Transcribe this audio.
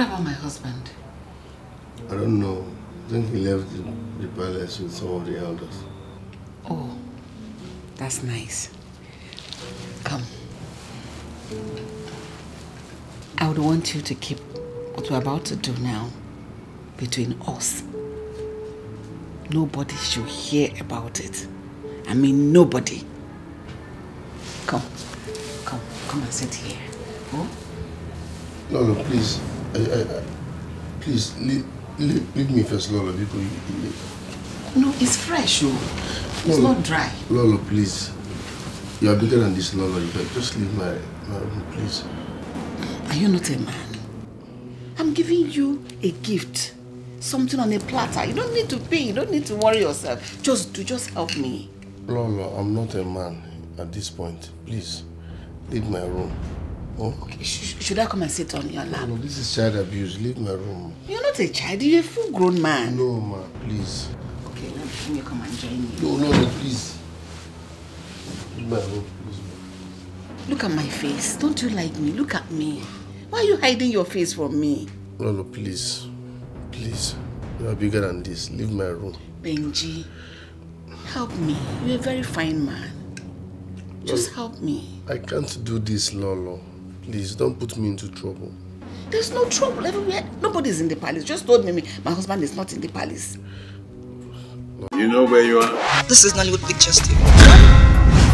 What about my husband? I don't know. I think he left the, the palace with some of the elders. Oh, that's nice. Come. I would want you to keep what we're about to do now between us. Nobody should hear about it. I mean, nobody. Come. Come. Come and sit here. Oh? No, no, please. I, I, I, please, leave, leave, leave me first, Lolo. Because you, No, it's fresh, oh. It's Lolo, not dry. Lolo, please. You are bigger than this, Lolo. You can just leave my, my room, please. Are you not a man? I'm giving you a gift. Something on a platter. You don't need to pay. You don't need to worry yourself. Just do. Just help me. Lolo, I'm not a man at this point. Please, leave my room. Oh? Okay, sh should I come and sit on your lap? No, this is child abuse. Leave my room. You're not a child. You're a full-grown man. No, ma, please. Okay, let me, let me come and join you. No, no, no, please. Leave my room, please. Look at my face. Don't you like me? Look at me. Why are you hiding your face from me? Lolo, please. Please. You are bigger than this. Leave my room. Benji, help me. You're a very fine man. Just help me. I can't do this, Lolo. Please, don't put me into trouble. There's no trouble everywhere. Nobody's in the palace. Just told me my husband is not in the palace. You know where you are? This is Nollywood Pictures TV.